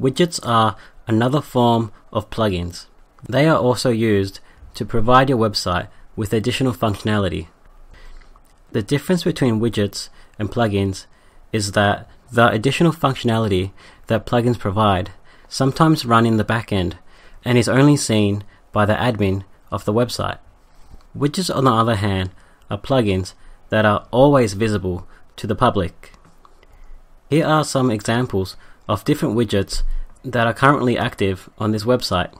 Widgets are another form of plugins. They are also used to provide your website with additional functionality. The difference between widgets and plugins is that the additional functionality that plugins provide sometimes run in the backend and is only seen by the admin of the website. Widgets, on the other hand, are plugins that are always visible to the public. Here are some examples of different widgets that are currently active on this website.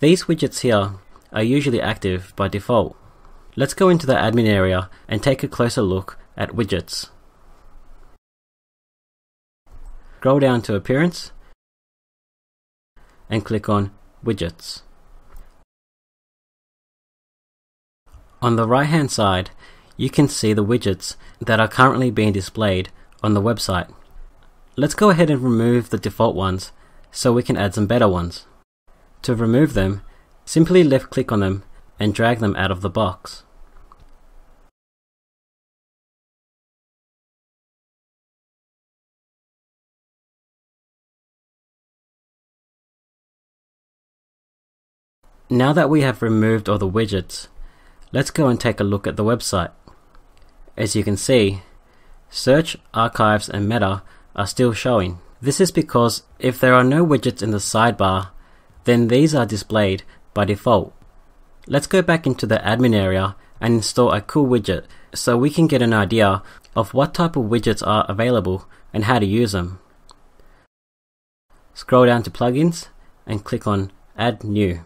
These widgets here are usually active by default. Let's go into the admin area and take a closer look at widgets. Scroll down to Appearance and click on Widgets. On the right hand side, you can see the widgets that are currently being displayed on the website. Let's go ahead and remove the default ones so we can add some better ones. To remove them, simply left click on them and drag them out of the box. Now that we have removed all the widgets, let's go and take a look at the website. As you can see, search, archives and meta are still showing. This is because if there are no widgets in the sidebar, then these are displayed by default. Let's go back into the admin area and install a cool widget so we can get an idea of what type of widgets are available and how to use them. Scroll down to plugins and click on add new.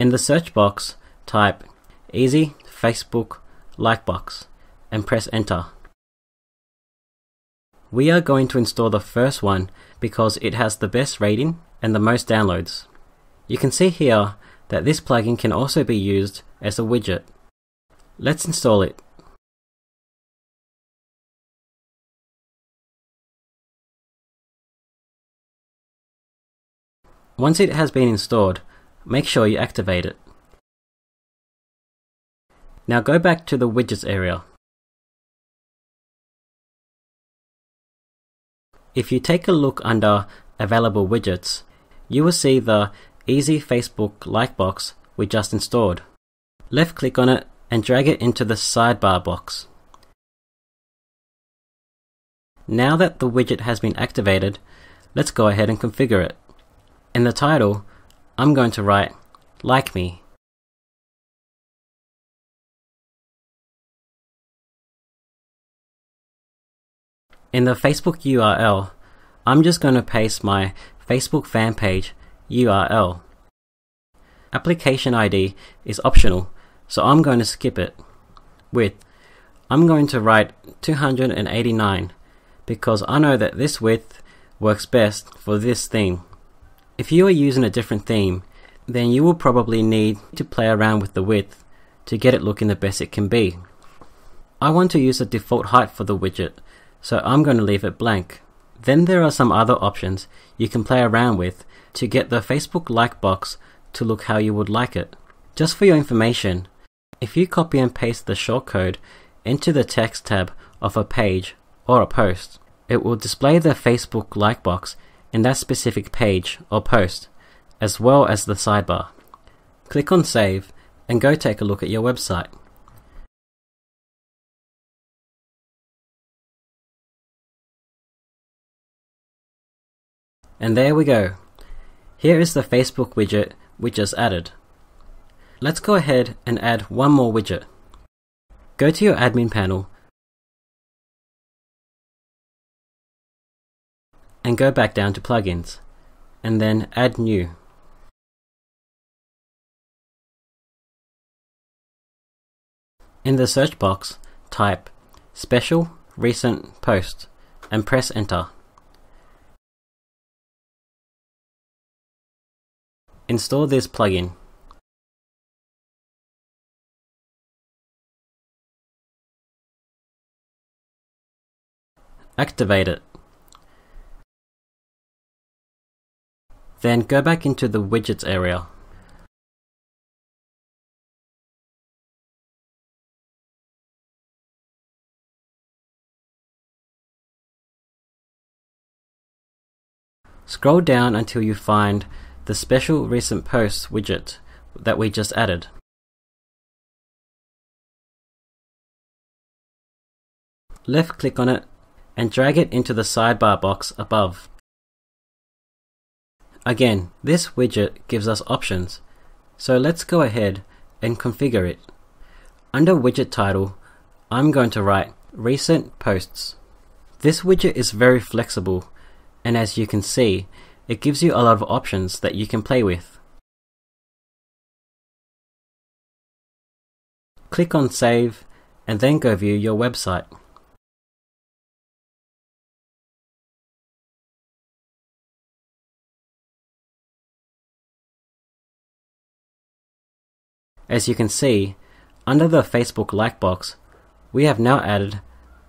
In the search box, type Easy Facebook Likebox and press enter. We are going to install the first one because it has the best rating and the most downloads. You can see here that this plugin can also be used as a widget. Let's install it. Once it has been installed, make sure you activate it. Now go back to the widgets area. If you take a look under available widgets, you will see the Easy Facebook like box we just installed. Left click on it and drag it into the sidebar box. Now that the widget has been activated, let's go ahead and configure it. In the title, I'm going to write like me. In the Facebook URL, I'm just going to paste my Facebook fan page URL. Application ID is optional, so I'm going to skip it. Width, I'm going to write 289 because I know that this width works best for this theme. If you are using a different theme, then you will probably need to play around with the width to get it looking the best it can be. I want to use a default height for the widget, so I'm going to leave it blank. Then there are some other options you can play around with to get the Facebook like box to look how you would like it. Just for your information, if you copy and paste the shortcode into the text tab of a page or a post, it will display the Facebook like box in that specific page or post, as well as the sidebar. Click on Save and go take a look at your website. And there we go. Here is the Facebook widget we just added. Let's go ahead and add one more widget. Go to your admin panel and go back down to plugins and then add new. In the search box, type special recent post and press enter. Install this plugin. Activate it. Then go back into the widgets area. Scroll down until you find the special recent posts widget that we just added. Left click on it and drag it into the sidebar box above. Again, this widget gives us options, so let's go ahead and configure it. Under widget title, I'm going to write recent posts. This widget is very flexible and as you can see, it gives you a lot of options that you can play with. Click on save and then go view your website. As you can see, under the Facebook like box, we have now added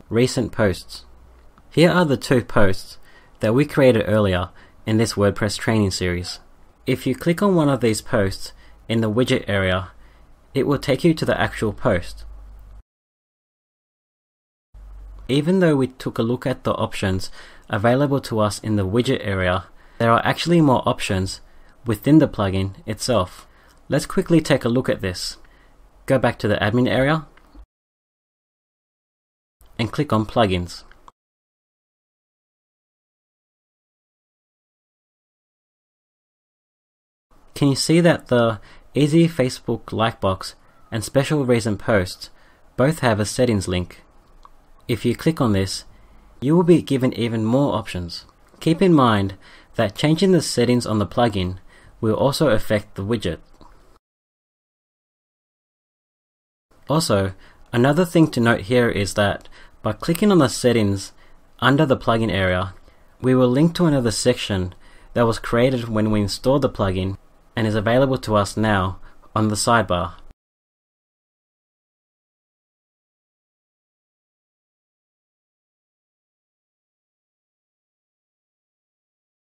recent posts. Here are the two posts that we created earlier in this WordPress training series. If you click on one of these posts in the widget area, it will take you to the actual post. Even though we took a look at the options available to us in the widget area, there are actually more options within the plugin itself. Let's quickly take a look at this. Go back to the admin area and click on plugins. Can you see that the Easy Facebook like box and Special Recent Posts both have a settings link? If you click on this, you will be given even more options. Keep in mind that changing the settings on the plugin will also affect the widget. Also, another thing to note here is that by clicking on the settings under the plugin area, we will link to another section that was created when we installed the plugin and is available to us now on the sidebar.